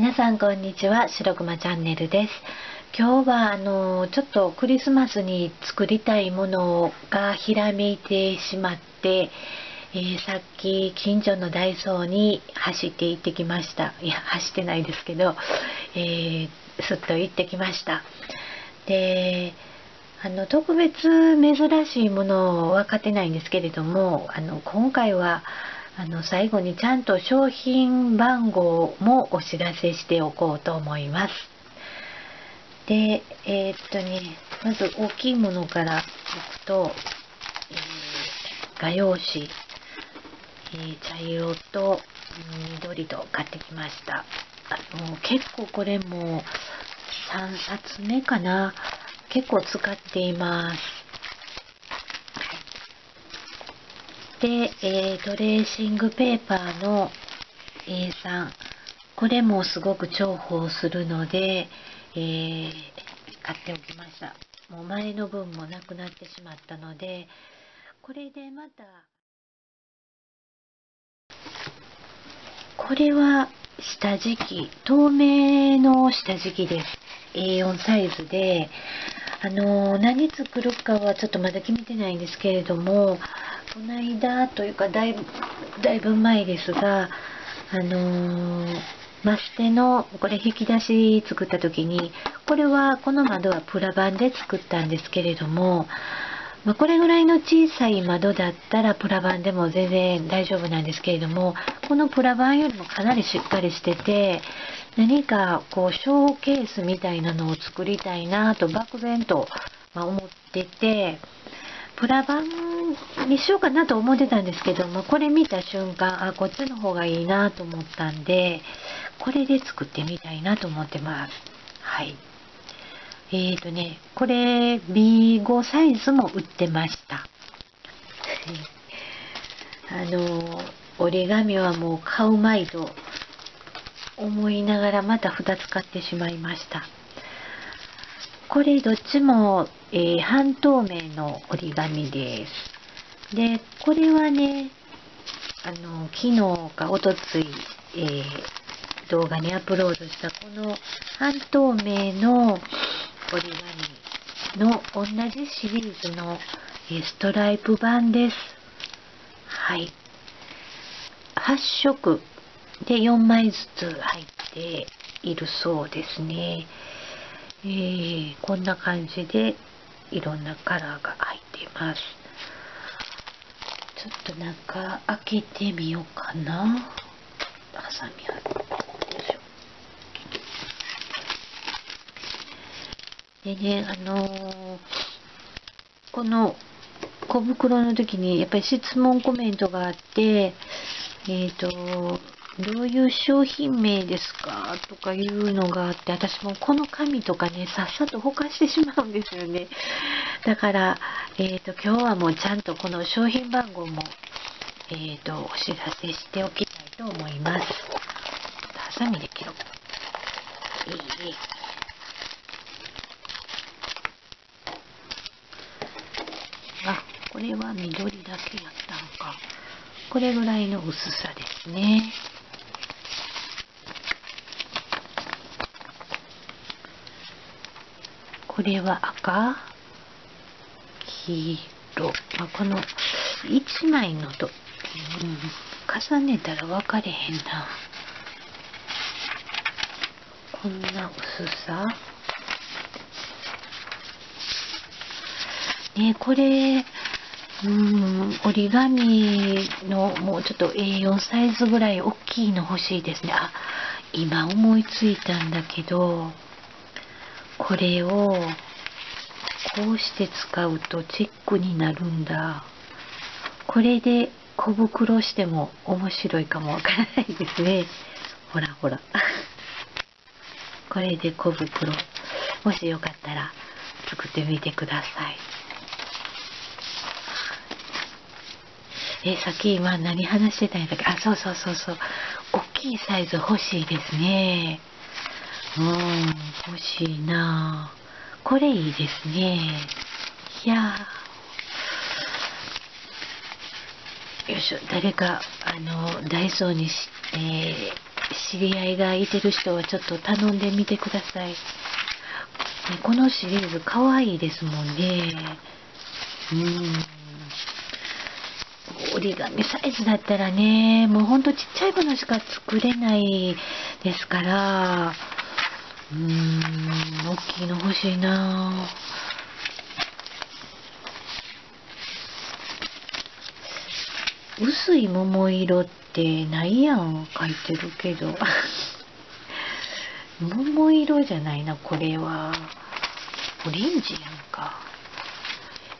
皆さんこんにちは白熊チャンネルです。今日はあのちょっとクリスマスに作りたいものがひらめいてしまって、えー、さっき近所のダイソーに走って行ってきました。いや走ってないですけど、えー、すっと行ってきました。であの特別珍しいもの分かってないんですけれどもあの今回はあの最後にちゃんと商品番号もお知らせしておこうと思います。で、えー、っとね、まず大きいものからいくと、えー、画用紙、えー、茶色と緑と買ってきました。あの結構これも3冊目かな。結構使っています。で、えー、トレーシングペーパーの A3 これもすごく重宝するので、えー、買っておきました。もう前の分もなくなってしまったのでこれでまたこれは下敷き透明の下敷きです。A4 サイズで。あの何作るかはちょっとまだ決めてないんですけれどもこの間というかだいぶだいぶ前ですがあのー、マステのこれ引き出し作った時にこれはこの窓はプラ板で作ったんですけれども、まあ、これぐらいの小さい窓だったらプラ板でも全然大丈夫なんですけれどもこのプラ板よりもかなりしっかりしてて何かこうショーケースみたいなのを作りたいなと漠然と思っててプラ板にしようかなと思ってたんですけどもこれ見た瞬間あこっちの方がいいなと思ったんでこれで作ってみたいなと思ってます。はい。えーとねこれ B5 サイズも売ってました。あの折り紙はもう買うまいと思いながらまた2つ買ってしまいました。これどっちも、えー、半透明の折り紙です。で、これはね、あの、昨日かおとつい、えー、動画にアップロードしたこの半透明の折り紙の同じシリーズの、えー、ストライプ版です。はい。8色で4枚ずつ入っているそうですね。えー、こんな感じでいろんなカラーが入っています。ちょっと中開けてみようかな。ハサミあるでねあのー、この小袋の時にやっぱり質問コメントがあってえっ、ー、とどういう商品名ですか？とかいうのがあって、私もこの紙とかね、さっさとほかしてしまうんですよね。だから、えっ、ー、と、今日はもうちゃんとこの商品番号も、えっ、ー、と、お知らせしておきたいと思います。ハサミで切ろう。いい。あ、これは緑だけやったのか。これぐらいの薄さですね。これは赤？黄色、まあ、この1枚のと、うん、重ねたら分かれへんな。こんな薄さ？ねこれうん折り紙のもうちょっと A4 サイズぐらい大きいの欲しいですね。あ今思いついたんだけど。これをこうして使うとチェックになるんだ。これで小袋しても面白いかもわからないですね。ほらほら。これで小袋。もしよかったら作ってみてください。えさっき今何話してたんやったっけ？あそうそうそうそう。大きいサイズ欲しいですね。うん、欲しいなこれいいですね。いやよいしょ、誰か、あの、ダイソーにし、えー、知り合いがいてる人はちょっと頼んでみてください。このシリーズ可愛いですもんね。うん。折り紙サイズだったらね、もうほんとちっちゃいものしか作れないですから、うーん、大きいの欲しいな。薄い桃色ってないやん書いてるけど。桃色じゃないなこれは。オレンジやんか。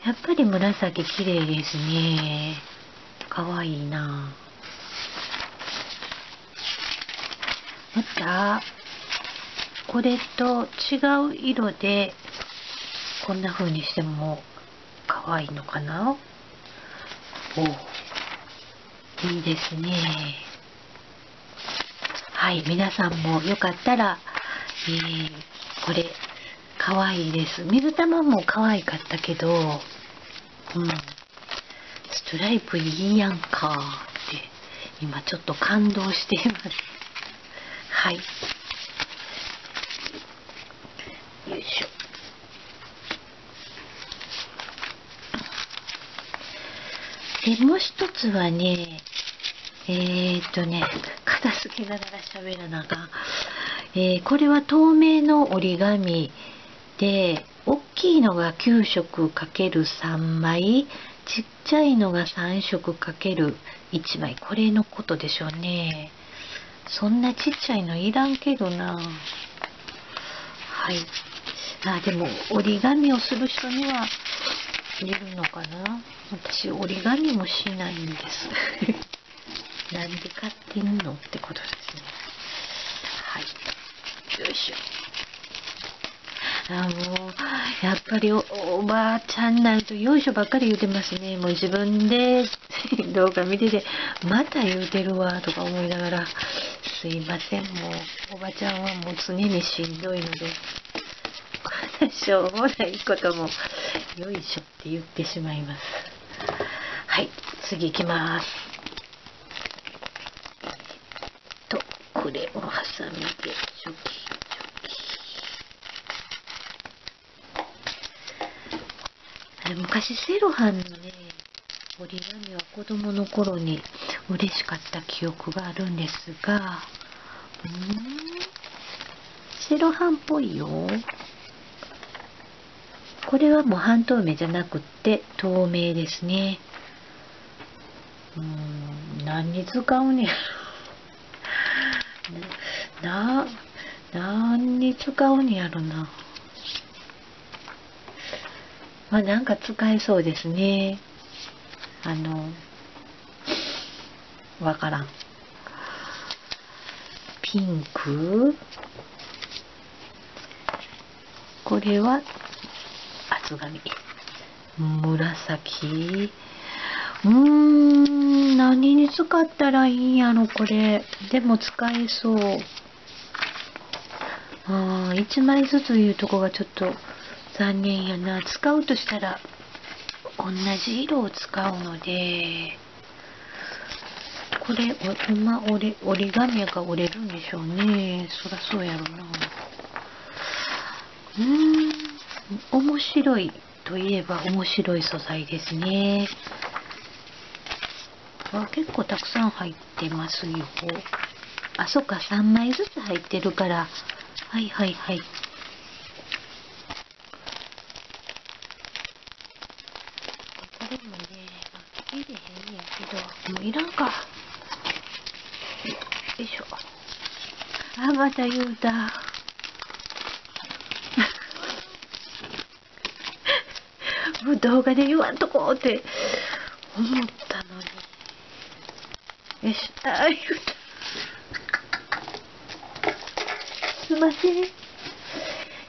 やっぱり紫綺麗ですね。かわいいなまた。これと違う色でこんな風にしても可愛いのかな？おいいですね。はい皆さんもよかったら、えー、これ可愛いです。水玉も可愛かったけどうん。ストライプいいやんかって今ちょっと感動しています。はいよいしょ。でもう一つはねえー、っとね片付けながら喋らながえー、これは透明の折り紙で大きいのが9色 ×3 枚ちっちゃいのが3色 ×1 枚。これのことでしょうね。そんなちっちゃいのいらんけどな。はい。あでも折り紙をする人には入れるのかな？私折り紙もしないんです。なんで買ってんのってことですね。はい。よいしょ。あもうやっぱりおばあちゃんになるとよいしょばっかり言うてますね。もう自分で動画見ててまた言うてるわとか思いながら。すいません。もうおばちゃんはもう常にしんどいのでしょうもないこともよいしょって言ってしまいますはい。次行きます。とこれをハサミでチョキチョキ昔セロハンのね折り紙は子供の頃に嬉しかった記憶があるんですが。うん。セロハンっぽいよ。これはもう半透明じゃなくって透明ですね。うん、何に使うんや。な、何に使うんやろな。まあなんか使えそうですね。あの、わからん。ピンク？これは厚紙紫？うーん何に使ったらいいんやろこれ。でも使えそう。あ1枚ずついうとこがちょっと残念やな。使うとしたら同じ色を使うのでこれお今折り折り紙やから折れるんでしょうね。そらそうやろな。うん。面白いといえば面白い素材ですね。結構たくさん入ってますよ。あ、そっか、3枚ずつ入ってるから。はいはいはい。これもね、あ入れへんねんけど、もういらんか。よいしょ。あ、また言うた。もう動画で言わんとこうって思ったのに。よし、あ、言うた。すいません。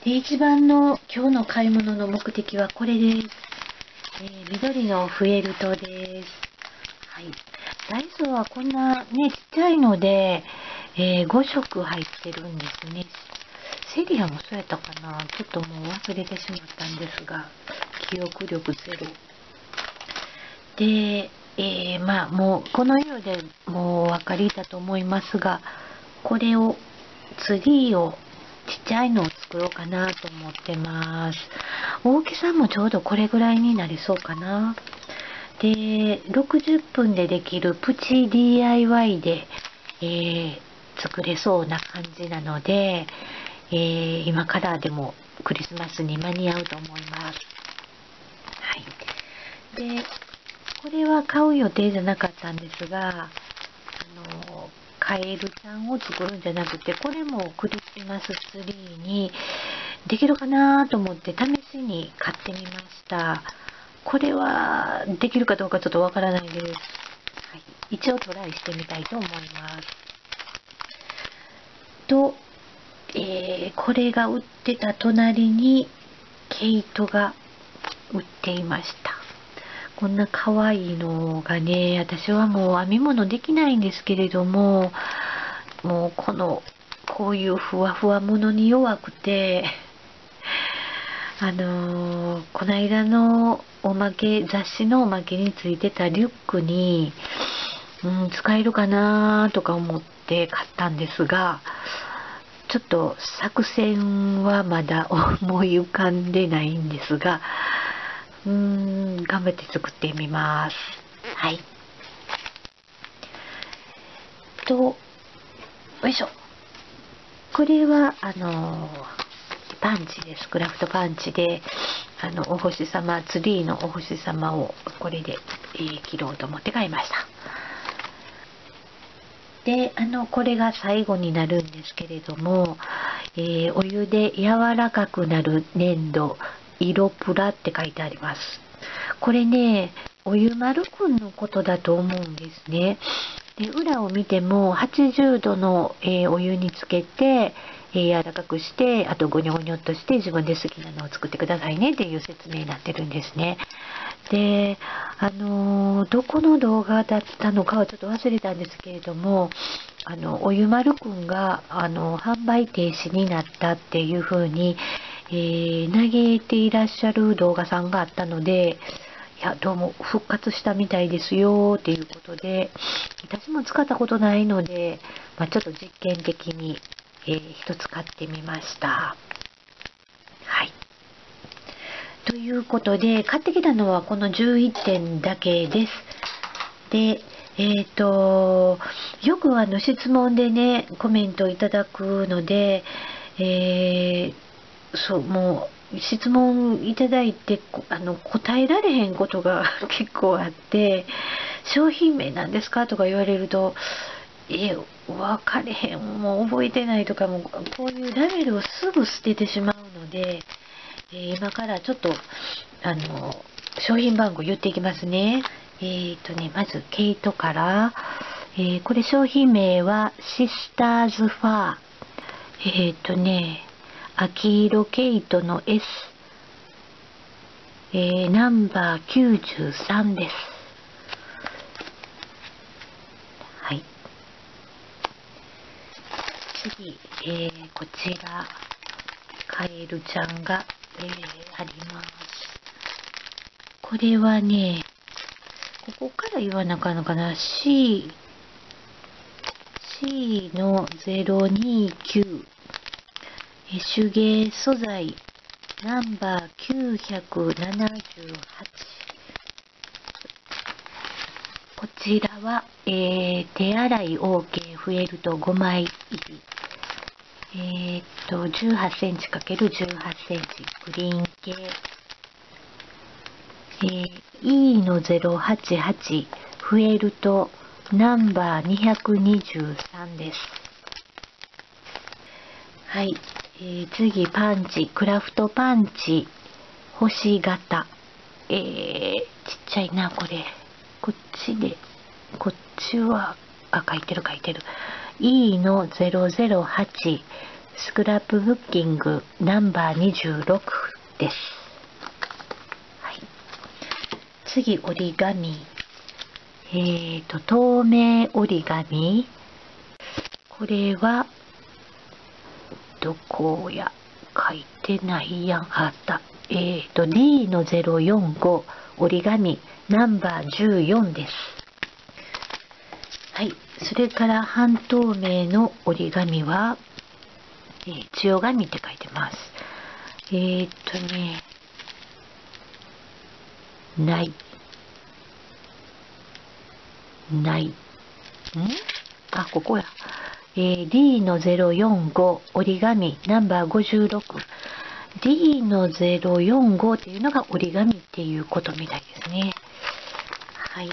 で、一番の今日の買い物の目的はこれです。えー、緑のフェルトです。はい。ダイソーはこんなね、ちっちゃいので、えー、5色入ってるんですね。セリアもそうやったかなちょっともう忘れてしまったんですが、記憶力ゼロ。で、えー、まあもうこの色でもうお分かりだと思いますが、これを、ツリーを、ちっちゃいのを作ろうかなと思ってます。大きさもちょうどこれぐらいになりそうかな。で、60分でできるプチ DIY で、えー、作れそうな感じなので、えー、今からでもクリスマスに間に合うと思います。で、これは買う予定じゃなかったんですが、あの、カエルちゃんを作るんじゃなくて、これもクリスマスツリーにできるかなと思って試しに買ってみました。これはできるかどうかちょっとわからないです。はい、一応トライしてみたいと思います。と、えー、これが売ってた隣に毛糸が売っていました。こんな可愛いのがね、私はもう編み物できないんですけれども、もうこの、こういうふわふわものに弱くて、あのー、この間のおまけ、雑誌のおまけについてたリュックに、うん、使えるかなとか思って買ったんですが、ちょっと作戦はまだ思い浮かんでないんですが、うーん、頑張って作ってみます。はい。と、よいしょ。これは、あのパンチです。クラフトパンチで、あの、お星様、ツリーのお星様をこれで、えー、切ろうと思って買いました。で、あの、これが最後になるんですけれども、えー、お湯で柔らかくなる粘土、色プラって書いてあります。これね、お湯丸くんのことだと思うんですね。で裏を見ても80度の、えー、お湯につけて、えー、柔らかくして、あとゴニョゴニョっとして自分で好きなのを作ってくださいねっていう説明になってるんですね。で、あのー、どこの動画だったのかはちょっと忘れたんですけれども、あの、おゆまるくんが、あの、販売停止になったっていう風に、えー、嘆いていらっしゃる動画さんがあったので、いや、どうも復活したみたいですよっていうことで、私も使ったことないので、まあ、ちょっと実験的にえー、一つ買ってみました。はい。ということで、買ってきたのはこの11点だけです。で、えっ、ー、と、よくあの質問でね、コメントいただくので、えー、そう、もう、質問いただいて、あの、答えられへんことが結構あって、商品名なんですかとか言われると、え、分かれへん、もう覚えてないとかも、こういうラベルをすぐ捨ててしまうので、えー、今からちょっと、あの、商品番号言っていきますね。えっ、ー、とね、まず、ケイトから、えー、これ商品名は、シスターズファー。えっ、とね、秋色ケイトの S。えナンバー93です。はい次、えー、こちら、カエルちゃんが、えー、あります。これはね、ここから言わなあかんのかな ?C、C の029、手芸素材、ナンバー978。こちらは、えー、手洗い OK フェルト5枚入り。えー、っと、18センチ ×18 センチ、グリーン系。えー、E の088、フエルト、ナンバー223です。はい。えー、次、パンチ、クラフトパンチ、星型。えー、ちっちゃいな、これ。こっちで、こっちは、あ、書いてる書いてる。E の008スクラップブッキングナンバー26です。はい、次、折り紙。えーと、透明折り紙。これは、どこや、書いてないやん。あった。えーと、D の045折り紙ナンバー14です。はい。それから半透明の折り紙は、えー、強紙って書いてます。えー、っとね、ない。ない。ん？あ、ここや。えー、D の045折り紙ナンバー56。D の045っていうのが折り紙っていうことみたいですね。はい。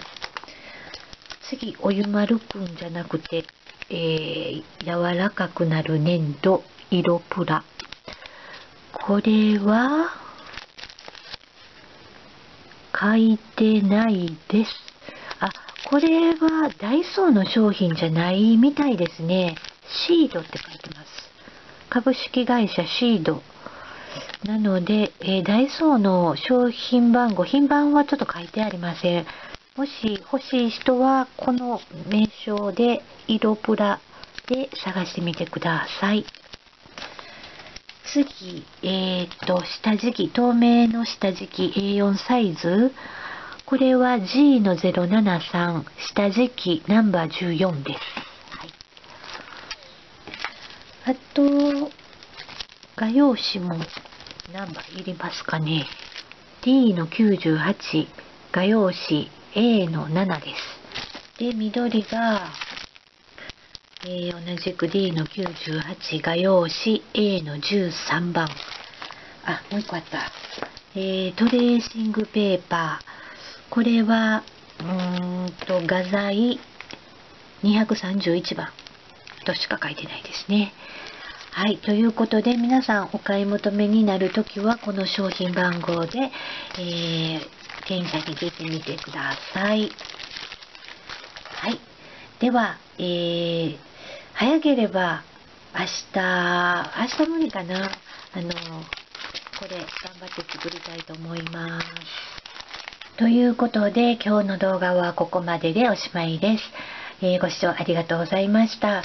次、お湯丸くんじゃなくて、えー、柔らかくなる粘土、色プラ。これは、書いてないです。あ、これはダイソーの商品じゃないみたいですね。シードって書いてます。株式会社シード。なので、えー、ダイソーの商品番号、品番はちょっと書いてありません。もし欲しい人は、この名称で、色プラで探してみてください。次、えっ、と、下敷き、透明の下敷き A4 サイズ。これは G の073、下敷きナンバー14です。はい、あと、画用紙もナンバーいりますかね。D の98、画用紙 A の7です。で、緑が、えー、同じく D の98画用紙 A の13番。あ、もう一個あった。えー、トレーシングペーパー。これは、うーんと、画材231番としか書いてないですね。はい。ということで、皆さんお買い求めになるときは、この商品番号で、えー、店員さんに出てみてください。はい。では、えー、早ければ、明日、明日無理かな。あの、これ、頑張って作りたいと思います。ということで、今日の動画はここまででおしまいです。えー、ご視聴ありがとうございました。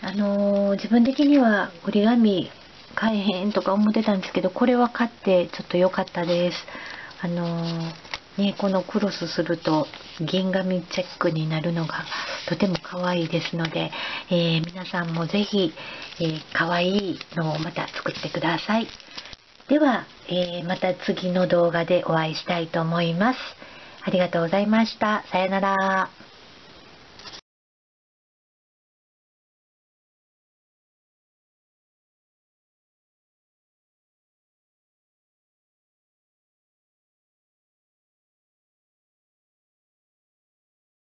あのー、自分的には折り紙買えへんとか思ってたんですけど、これは買ってちょっと良かったです。あのー、ね、このクロスすると銀紙チェックになるのがとても可愛いですので、え、皆さんもぜひ、えー、可愛いのをまた作ってください。では、えー、また次の動画でお会いしたいと思います。ありがとうございました。さよなら。